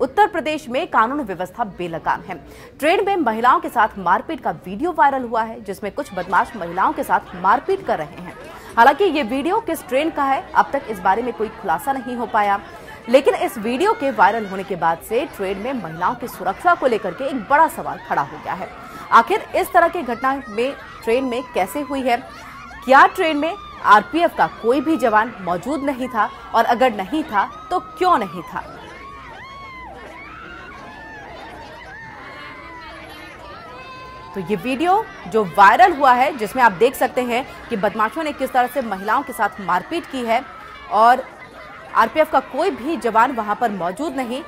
उत्तर प्रदेश में कानून व्यवस्था बेलगाम है। ट्रेन में महिलाओं के साथ मारपीट का वीडियो वायरल हुआ है, जिसमें कुछ बदमाश महिलाओं के साथ मारपीट कर रहे हैं। हालाँकि ये वीडियो किस ट्रेन का है, अब तक इस बारे में कोई खुलासा नहीं हो पाया। लेकिन इस वीडियो के वायरल होने के बाद से ट्रेन में महिलाओं की सुरक्षा को लेकर के एक बड़ा सवाल खड़ा हो गया है। आखिर इस तरह की घटना में ट्रेन में कैसे हुई है? क्या ट्रेन में आरपीएफ का कोई भी जवान मौजूद नहीं था? और अगर नहीं था तो क्यों नहीं था? तो ये वीडियो जो वायरल हुआ है, जिसमें आप देख सकते हैं कि बदमाशों ने किस तरह से महिलाओं के साथ मारपीट की है और आरपीएफ का कोई भी जवान वहाँ पर मौजूद नहीं।